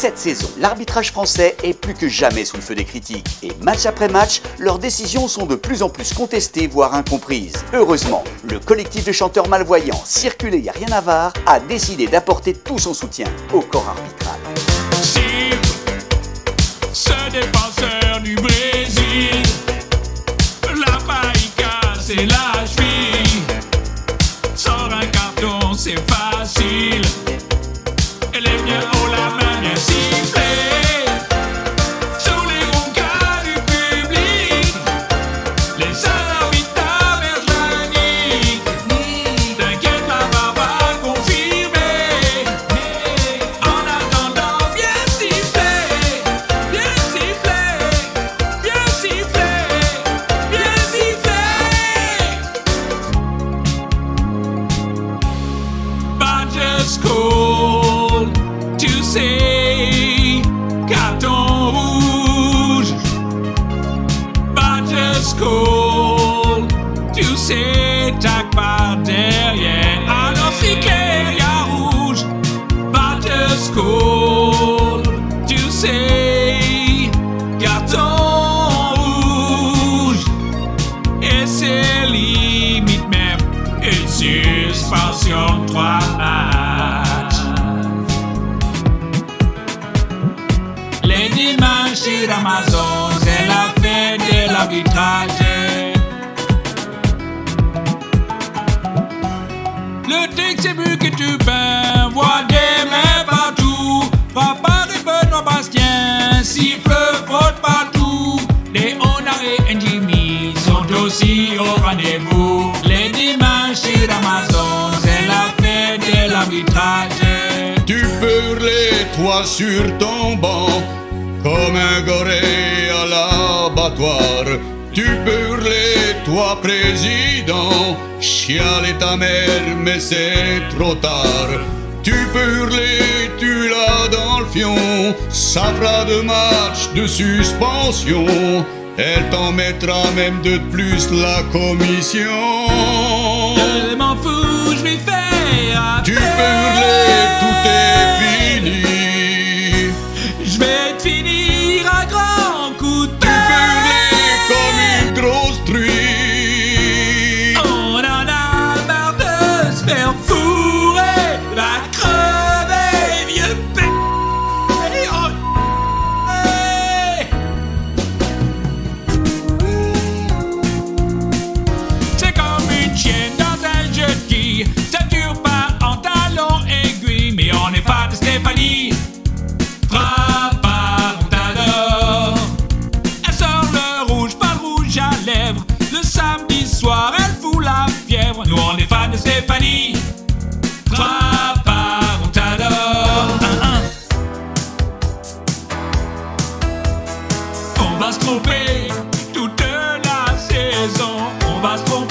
Cette saison, l'arbitrage français est plus que jamais sous le feu des critiques. Et match après match, leurs décisions sont de plus en plus contestées, voire incomprises. Heureusement, le collectif de chanteurs malvoyants Circuler y rien à a décidé d'apporter tout son soutien au corps arbitral. Say carton rouge. Badger's call to say tac par derrière. Alors si clair, y a rouge. Badger's call to say carton rouge. Et c'est limite même une suspension de trois sur Amazon, c'est la fête de l'arbitrage. Le texte que tu peins, voix des mains partout. Et Benoît Bastien, siffle, faute partout. Les Honor et Jimmy sont aussi au rendez-vous. Les dimanches sur Amazon, c'est la fête de l'arbitrage. Tu peux hurler, toi sur ton banc, comme un goré à l'abattoir. Tu peux hurler, toi président, chialer ta mère, mais c'est trop tard. Tu peux hurler, tu l'as dans le fion, ça fera deux matchs de suspension. Elle t'en mettra même de plus la commission. On n'est pas de Stéphanie. Frappe on t'adore. Elle sort le rouge, pas le rouge à lèvres. Le samedi soir, elle fout la fièvre. Nous, on est fans de Stéphanie. Frappe on t'adore. On va se tromper toute la saison. On va se tromper